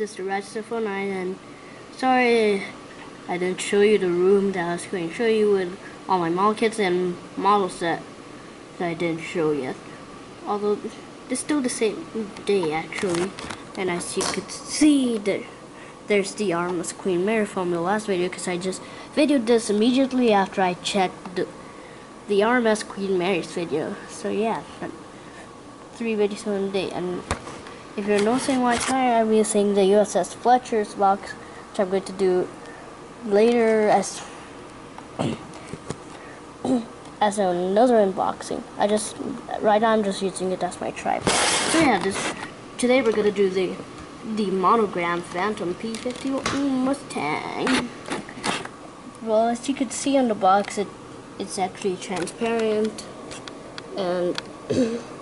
Is the Register 49 and sorry I didn't show you the room that I was going to show you with all my model kits and model set that I didn't show yet. Although it's still the same day actually and as you could see there there's the RMS Queen Mary from the last video because I just videoed this immediately after I checked the, the RMS Queen Mary's video. So yeah, three videos in a day and if you're noticing my tired, I'm using the USS Fletcher's box, which I'm going to do later as as another unboxing. I just right now I'm just using it as my tripod. So yeah, this today we're gonna do the the monogram Phantom P50 Mustang. Well, as you can see on the box, it it's actually transparent and.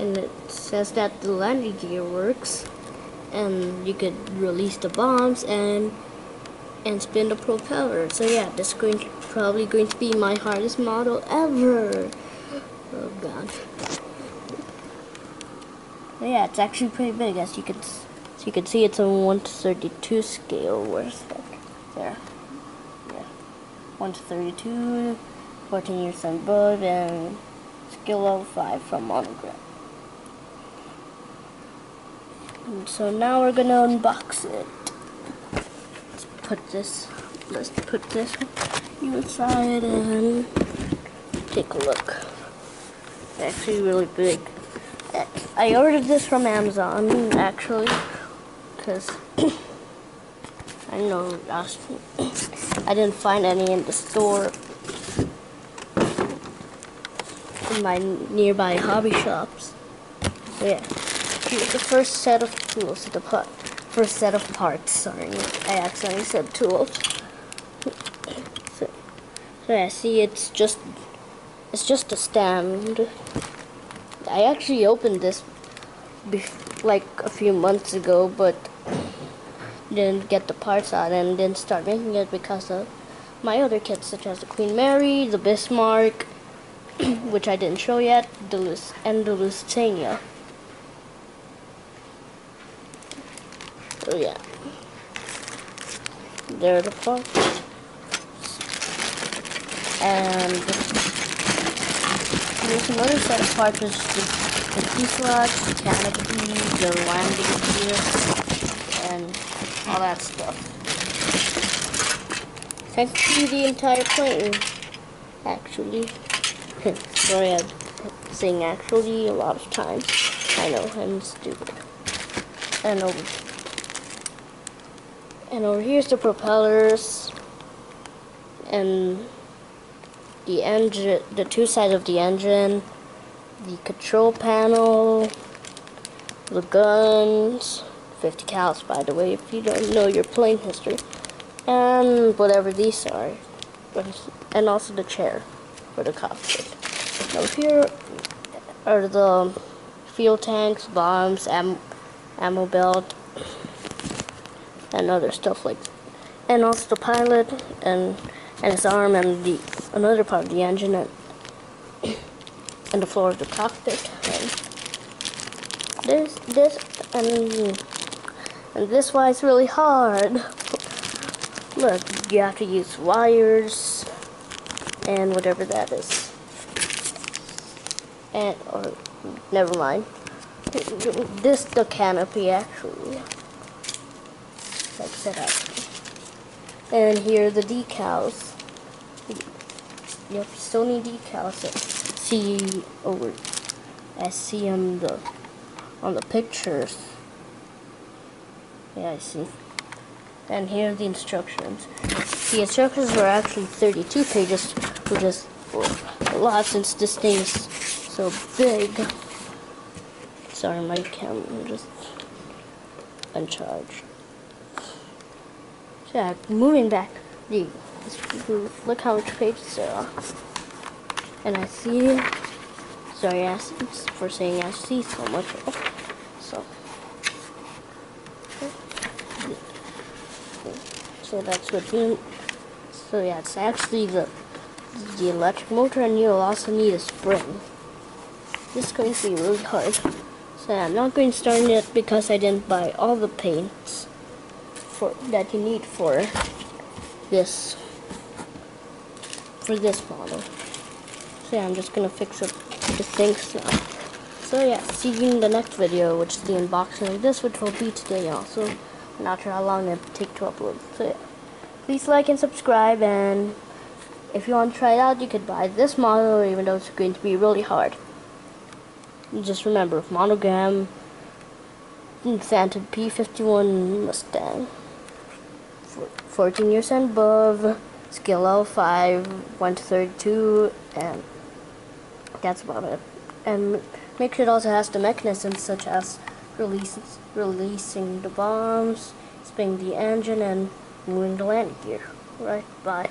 and it says that the landing gear works and you could release the bombs and and spin the propeller. So yeah this is going to, probably going to be my hardest model ever. Oh god. But yeah it's actually pretty big as you can so you can see it's a 1 to 32 scale where's that there. Yeah. 1 to 32 14 years on board and skill level 5 from monogram and so now we're gonna unbox it. Let's put this, let's put this inside and take a look. Actually really big. I ordered this from Amazon actually, because I know I didn't find any in the store in my nearby hobby shops. So yeah the first set of tools, the part, first set of parts. Sorry, I accidentally said tools. So, so yeah, see, it's just it's just a stand. I actually opened this like a few months ago, but didn't get the parts out and didn't start making it because of my other kits, such as the Queen Mary, the Bismarck, which I didn't show yet, the Lus and the Lusitania. So yeah. There the parts. And there's another set of parts which the, the fuselage, the canopy, the landing gear, and all that stuff. Technically the entire plane, actually. Sorry I'm saying actually a lot of times. I know, I'm stupid. And over and over here's the propellers. And the engine, the two sides of the engine, the control panel, the guns, 50 cals by the way if you don't know your plane history, and whatever these are, and also the chair for the cockpit. Now here are the fuel tanks, bombs, am ammo belt, and other stuff like and also the pilot and and his arm and the another part of the engine and, and the floor of the cockpit and this this and and this why it's really hard. Look you have to use wires and whatever that is. And or never mind. This the canopy actually like set up. And here are the decals. Yep, Sony decals see over I see on the on the pictures. Yeah, I see. And here are the instructions. The instructions are actually 32 pages, which is a lot since this thing is so big. Sorry, my camera just uncharged. Yeah, moving back. The look how much pages there are. And I see sorry I for saying I see so much. Oh, so. So that's what you so yeah it's actually the the electric motor and you'll also need a spring. This is going to be really hard. So So I'm not going to start it because I didn't buy all the paints for that you need for this for this model. So yeah, I'm just gonna fix up the things now. So yeah, see you in the next video, which is the unboxing of this, which will be today also. I'm not sure how long it will take to upload. So yeah, please like and subscribe, and if you want to try it out, you could buy this model, even though it's going to be really hard. And just remember, monogram, Phantom P51 Mustang. 14 years and above, skill level 5, 1 to 32, and that's about it. And make sure it also has the mechanisms such as release, releasing the bombs, spinning the engine, and moving the landing gear. Right, bye.